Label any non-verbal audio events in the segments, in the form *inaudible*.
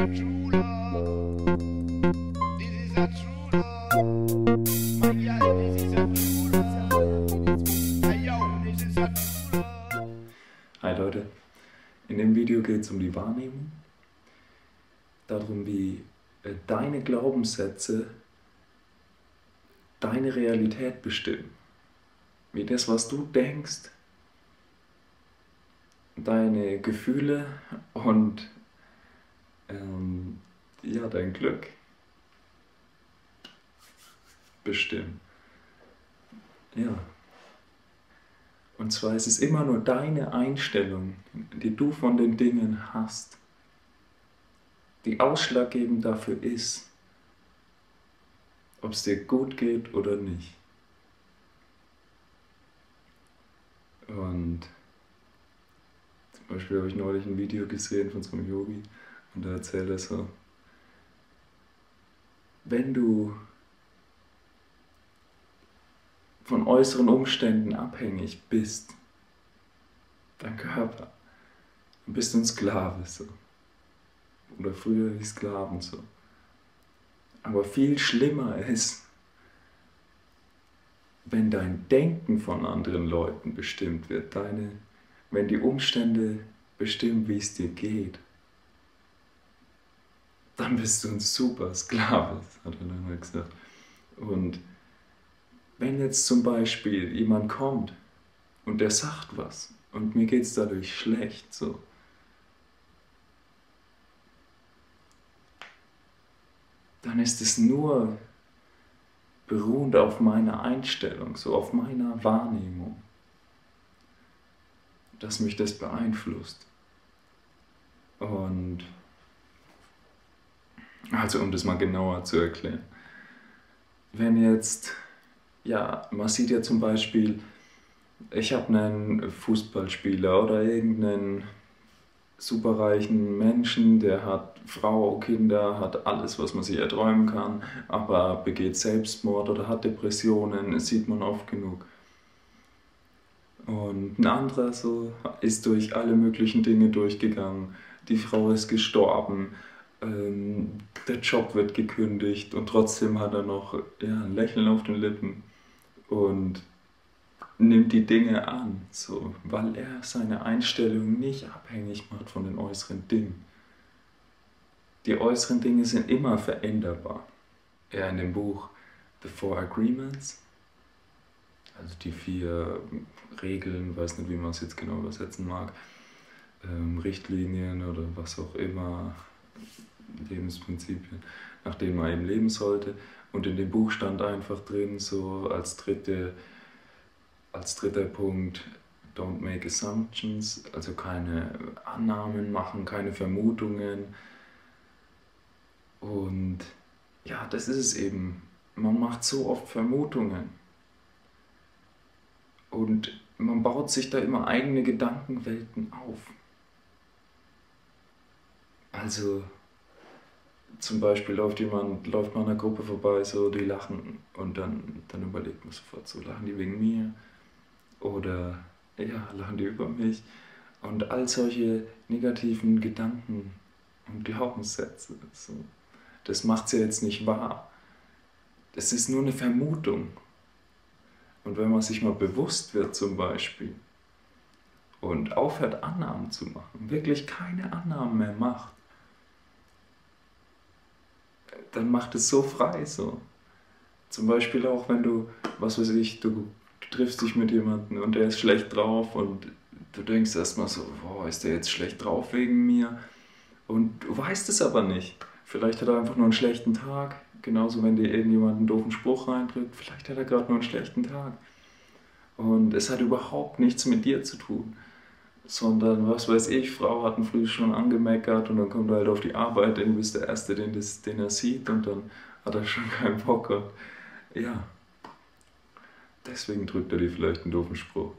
Hi Leute, in dem Video geht es um die Wahrnehmung, darum, wie äh, deine Glaubenssätze deine Realität bestimmen. Wie das, was du denkst, deine Gefühle und ähm, ja, dein Glück bestimmen. Ja. Und zwar ist es immer nur deine Einstellung, die du von den Dingen hast, die ausschlaggebend dafür ist, ob es dir gut geht oder nicht. Und zum Beispiel habe ich neulich ein Video gesehen von so einem Yogi und da erzählt er so, wenn du von äußeren Umständen abhängig bist, dein Körper, dann bist du ein Sklave so. Oder früher wie Sklaven so. Aber viel schlimmer ist, wenn dein Denken von anderen Leuten bestimmt wird, deine, wenn die Umstände bestimmen, wie es dir geht, dann bist du ein super Sklave, hat er dann mal gesagt. Und wenn jetzt zum Beispiel jemand kommt und der sagt was und mir geht es dadurch schlecht, so, dann ist es nur beruhend auf meiner Einstellung, so auf meiner Wahrnehmung, dass mich das beeinflusst. Und also um das mal genauer zu erklären. Wenn jetzt, ja, man sieht ja zum Beispiel, ich habe einen Fußballspieler oder irgendeinen superreichen Menschen, der hat Frau, Kinder, hat alles, was man sich erträumen kann, aber begeht Selbstmord oder hat Depressionen, das sieht man oft genug. Und ein anderer so ist durch alle möglichen Dinge durchgegangen. Die Frau ist gestorben, ähm, der Job wird gekündigt und trotzdem hat er noch ja, ein Lächeln auf den Lippen und nimmt die Dinge an, so, weil er seine Einstellung nicht abhängig macht von den äußeren Dingen. Die äußeren Dinge sind immer veränderbar. Ja, in dem Buch The Four Agreements, also die vier Regeln, weiß nicht, wie man es jetzt genau übersetzen mag, ähm, Richtlinien oder was auch immer, Lebensprinzipien, nach denen man eben leben sollte. Und in dem Buch stand einfach drin, so als dritte als dritter Punkt, don't make assumptions, also keine Annahmen machen, keine Vermutungen. Und ja, das ist es eben. Man macht so oft Vermutungen. Und man baut sich da immer eigene Gedankenwelten auf. Also zum Beispiel läuft jemand, läuft man einer Gruppe vorbei, so die lachen und dann, dann überlegt man sofort so, lachen die wegen mir? Oder ja, lachen die über mich? Und all solche negativen Gedanken und Glaubenssätze. So. Das macht sie jetzt nicht wahr. Das ist nur eine Vermutung. Und wenn man sich mal bewusst wird zum Beispiel und aufhört Annahmen zu machen, wirklich keine Annahmen mehr macht, dann macht es so frei so. Zum Beispiel auch, wenn du, was weiß ich, du triffst dich mit jemandem und der ist schlecht drauf und du denkst erstmal so, boah, ist der jetzt schlecht drauf wegen mir? Und du weißt es aber nicht. Vielleicht hat er einfach nur einen schlechten Tag. Genauso, wenn dir irgendjemand einen doofen Spruch reindrückt, vielleicht hat er gerade nur einen schlechten Tag. Und es hat überhaupt nichts mit dir zu tun. Sondern, was weiß ich, Frau hat ihn früh schon angemeckert und dann kommt er halt auf die Arbeit, denn bist der Erste, den, das, den er sieht und dann hat er schon *laughs* keinen Bock. Und ja, Deswegen drückt er dir vielleicht einen doofen Spruch.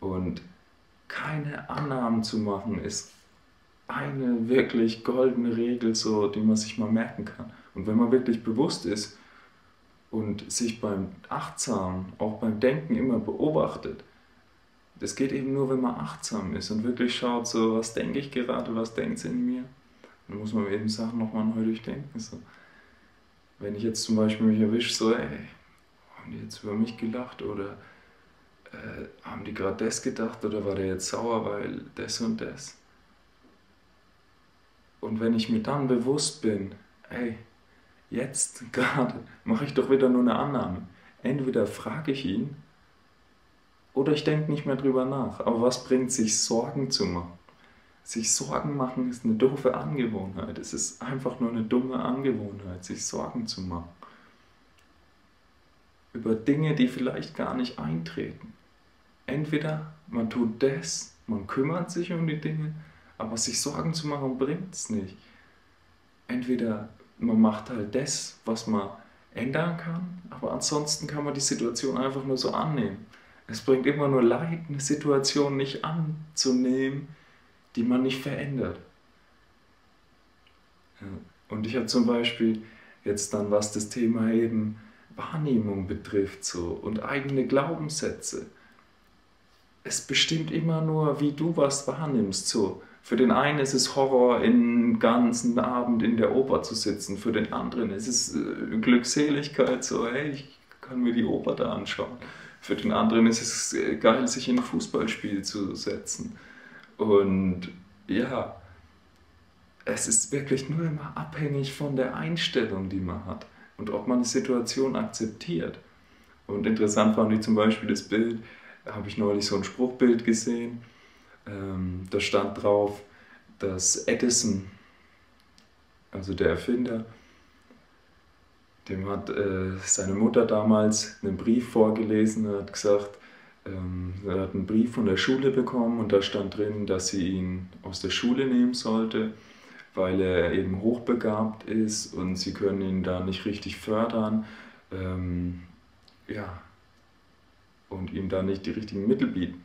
Und keine Annahmen zu machen, ist eine wirklich goldene Regel, so, die man sich mal merken kann. Und wenn man wirklich bewusst ist und sich beim Achtsam, auch beim Denken immer beobachtet, das geht eben nur, wenn man achtsam ist und wirklich schaut, so, was denke ich gerade, was denkt es in mir Da muss man eben Sachen nochmal neu durchdenken. So. Wenn ich jetzt zum Beispiel mich erwische, so, ey, haben die jetzt über mich gelacht oder äh, haben die gerade das gedacht oder war der jetzt sauer, weil das und das? Und wenn ich mir dann bewusst bin, ey, jetzt *laughs* gerade mache ich doch wieder nur eine Annahme. Entweder frage ich ihn oder ich denke nicht mehr drüber nach. Aber was bringt sich Sorgen zu machen? Sich Sorgen machen ist eine doofe Angewohnheit. Es ist einfach nur eine dumme Angewohnheit, sich Sorgen zu machen. Über Dinge, die vielleicht gar nicht eintreten. Entweder man tut das, man kümmert sich um die Dinge, aber sich Sorgen zu machen bringt es nicht. Entweder man macht halt das, was man ändern kann, aber ansonsten kann man die Situation einfach nur so annehmen. Es bringt immer nur Leid, eine Situation nicht anzunehmen, die man nicht verändert. Und ich habe zum Beispiel jetzt dann, was das Thema eben Wahrnehmung betrifft so, und eigene Glaubenssätze. Es bestimmt immer nur, wie du was wahrnimmst. So. Für den einen ist es Horror, den ganzen Abend in der Oper zu sitzen. Für den anderen ist es äh, Glückseligkeit, so, hey, ich kann mir die Oper da anschauen. Für den anderen ist es äh, geil, sich in ein Fußballspiel zu setzen. Und ja, es ist wirklich nur immer abhängig von der Einstellung, die man hat und ob man die Situation akzeptiert. Und interessant fand ich zum Beispiel das Bild, da habe ich neulich so ein Spruchbild gesehen ähm, da stand drauf, dass Edison, also der Erfinder, dem hat äh, seine Mutter damals einen Brief vorgelesen, er hat gesagt, ähm, er hat einen Brief von der Schule bekommen und da stand drin, dass sie ihn aus der Schule nehmen sollte, weil er eben hochbegabt ist und sie können ihn da nicht richtig fördern. Ähm, ja, und ihm da nicht die richtigen Mittel bieten.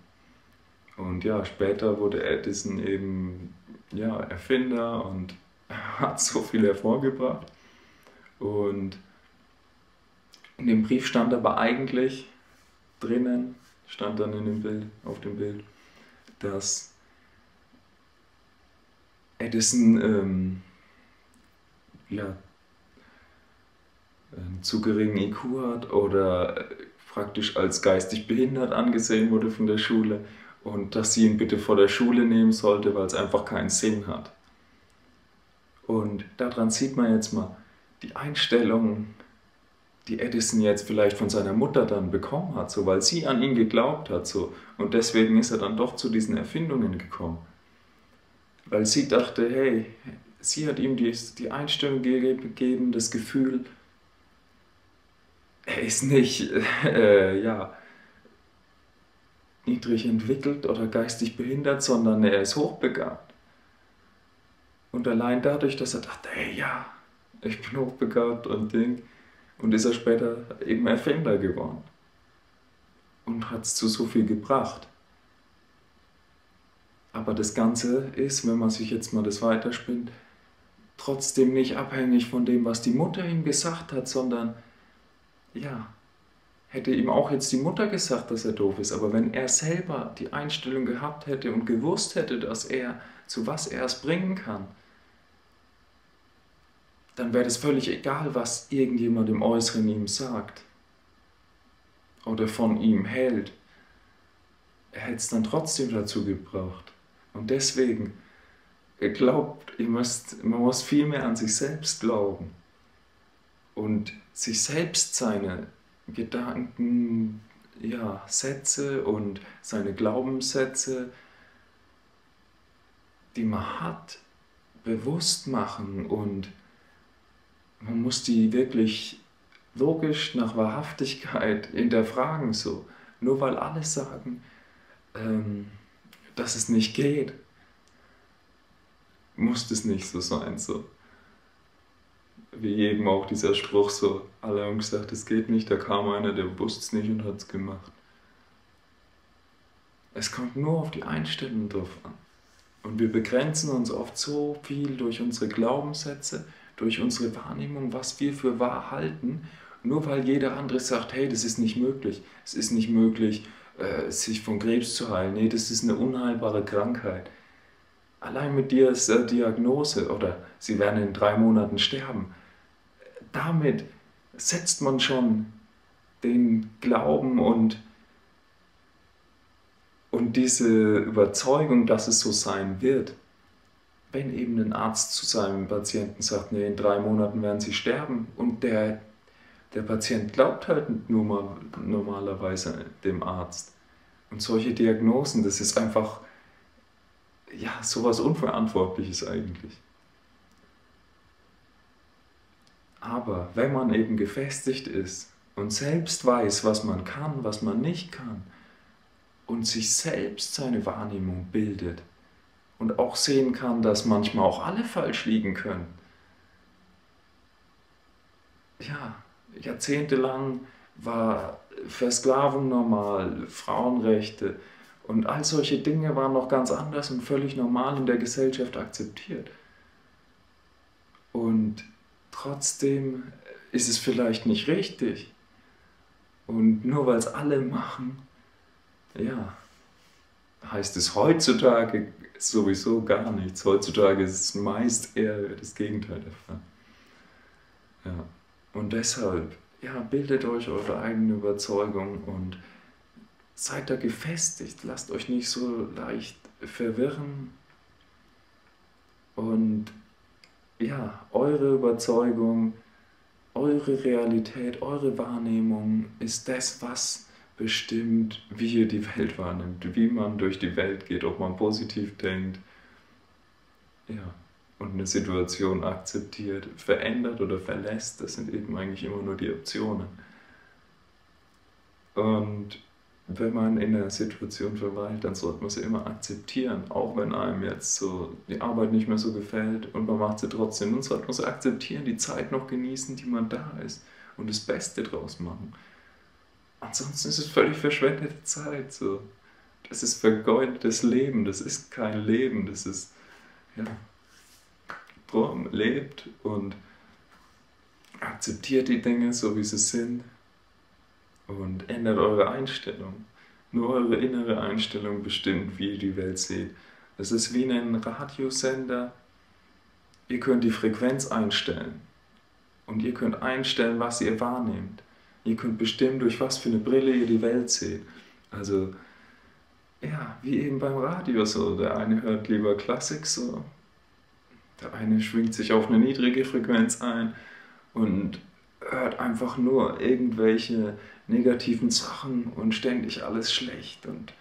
Und ja, später wurde Edison eben ja, Erfinder und *laughs* hat so viel hervorgebracht. Und in dem Brief stand aber eigentlich drinnen, stand dann in dem Bild, auf dem Bild, dass Edison ähm, ja, einen zu geringen IQ hat oder praktisch als geistig behindert angesehen wurde von der Schule und dass sie ihn bitte vor der Schule nehmen sollte, weil es einfach keinen Sinn hat. Und daran sieht man jetzt mal die Einstellung, die Edison jetzt vielleicht von seiner Mutter dann bekommen hat, so weil sie an ihn geglaubt hat, so und deswegen ist er dann doch zu diesen Erfindungen gekommen, weil sie dachte, hey, sie hat ihm die, die Einstellung gegeben, das Gefühl, er ist nicht, *laughs* äh, ja, niedrig entwickelt oder geistig behindert, sondern er ist hochbegabt. Und allein dadurch, dass er dachte, hey ja, ich bin hochbegabt und Ding, und ist er später eben Erfinder geworden. Und hat es zu so viel gebracht. Aber das Ganze ist, wenn man sich jetzt mal das weiterspinnt, trotzdem nicht abhängig von dem, was die Mutter ihm gesagt hat, sondern ja, hätte ihm auch jetzt die Mutter gesagt, dass er doof ist, aber wenn er selber die Einstellung gehabt hätte und gewusst hätte, dass er zu was er es bringen kann, dann wäre es völlig egal, was irgendjemand im Äußeren ihm sagt oder von ihm hält. Er hätte es dann trotzdem dazu gebraucht. Und deswegen, er glaubt, ihr müsst, man muss viel mehr an sich selbst glauben und sich selbst seine Gedanken, ja, Sätze und seine Glaubenssätze, die man hat, bewusst machen und man muss die wirklich logisch nach Wahrhaftigkeit *laughs* hinterfragen. So. Nur weil alle sagen, ähm, dass es nicht geht, muss das nicht so sein. So wie eben auch dieser Spruch so, alle haben gesagt, es geht nicht, da kam einer, der wusste es nicht und hat es gemacht. Es kommt nur auf die Einstellung drauf an. Und wir begrenzen uns oft so viel durch unsere Glaubenssätze, durch unsere Wahrnehmung, was wir für wahr halten, nur weil jeder andere sagt, hey, das ist nicht möglich. Es ist nicht möglich, äh, sich von Krebs zu heilen. Nee, das ist eine unheilbare Krankheit. Allein mit dieser Diagnose oder sie werden in drei Monaten sterben, damit setzt man schon den Glauben und, und diese Überzeugung, dass es so sein wird. Wenn eben ein Arzt zu seinem Patienten sagt, nee, in drei Monaten werden sie sterben und der, der Patient glaubt halt nur mal normalerweise dem Arzt. Und solche Diagnosen, das ist einfach ja, sowas Unverantwortliches eigentlich. Aber wenn man eben gefestigt ist und selbst weiß, was man kann, was man nicht kann, und sich selbst seine Wahrnehmung bildet und auch sehen kann, dass manchmal auch alle falsch liegen können. Ja, jahrzehntelang war Versklavung normal, Frauenrechte und all solche Dinge waren noch ganz anders und völlig normal in der Gesellschaft akzeptiert. Und trotzdem ist es vielleicht nicht richtig. Und nur weil es alle machen, ja, heißt es heutzutage sowieso gar nichts. Heutzutage ist es meist eher das Gegenteil der Fall. Ja. Und deshalb, ja, bildet euch eure eigene Überzeugung und seid da gefestigt. Lasst euch nicht so leicht verwirren. Und ja, eure Überzeugung, eure Realität, eure Wahrnehmung ist das, was bestimmt, wie ihr die Welt wahrnimmt, wie man durch die Welt geht, ob man positiv denkt. Ja, und eine Situation akzeptiert, verändert oder verlässt, das sind eben eigentlich immer nur die Optionen. Und wenn man in einer Situation verweilt, dann sollte man sie immer akzeptieren, auch wenn einem jetzt so die Arbeit nicht mehr so gefällt und man macht sie trotzdem. Dann sollte man sie akzeptieren, die Zeit noch genießen, die man da ist und das Beste draus machen. Ansonsten ist es völlig verschwendete Zeit. So. Das ist vergeudetes Leben, das ist kein Leben, das ist, ja, drum, lebt und akzeptiert die Dinge so, wie sie sind und ändert eure Einstellung. Nur eure innere Einstellung bestimmt, wie ihr die Welt seht. Das ist wie ein Radiosender. Ihr könnt die Frequenz einstellen und ihr könnt einstellen, was ihr wahrnehmt. Ihr könnt bestimmen, durch was für eine Brille ihr die Welt seht. Also, ja, wie eben beim Radio so. Der eine hört lieber Klassik so, der eine schwingt sich auf eine niedrige Frequenz ein und hört einfach nur irgendwelche negativen Sachen und ständig alles schlecht und,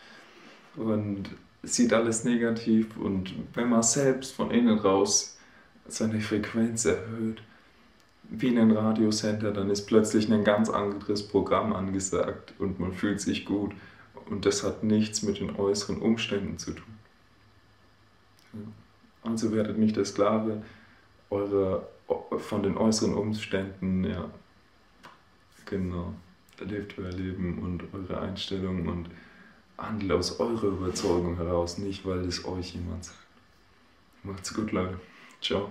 und sieht alles negativ. Und wenn man selbst von innen raus seine Frequenz erhöht, wie in einem Radiosender, dann ist plötzlich ein ganz anderes Programm angesagt und man fühlt sich gut. Und das hat nichts mit den äußeren Umständen zu tun. Also werdet nicht der Sklave eurer, von den äußeren Umständen, ja, genau. Lebt euer Leben und eure Einstellung und handelt aus eurer Überzeugung heraus, nicht weil es euch jemand sagt. Macht's gut, Leute. Ciao.